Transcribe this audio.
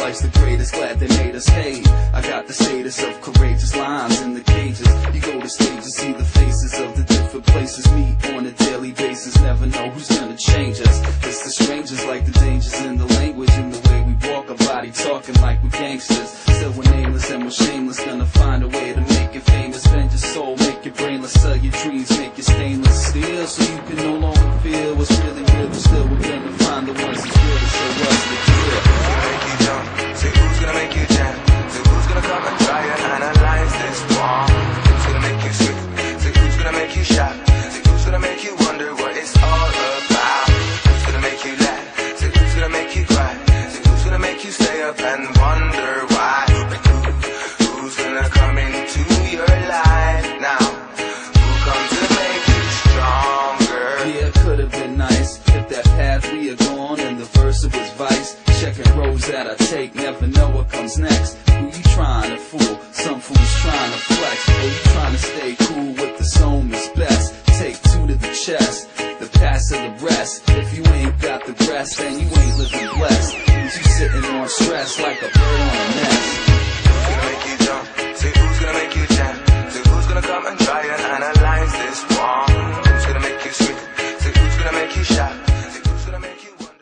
life's the greatest, glad they made us hate. I got the status of courageous lines in the cages. You go to stage stages, see the faces of the different places, meet on a daily basis. Never know who's gonna change us. It's the strangers, like the dangers in the language and the way we walk. A body talking like we're gangsters. Still we're nameless and we're shameless. Gonna find a way to make it famous. Bend your soul, make it brainless. Sell your dreams, make it stainless steel, so you can no longer feel what's really it was vice. Checking roads that I take, never know what comes next. Who you trying to fool? Some fools trying to flex. Or you trying to stay cool with the zone is best. Take two to the chest, the pass to the rest. If you ain't got the rest, then you ain't living blessed. You sitting on stress like a